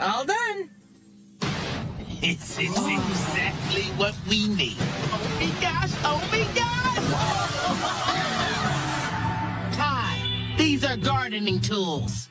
All done. It's, it's exactly what we need. Oh my gosh, oh my gosh! Ty, these are gardening tools.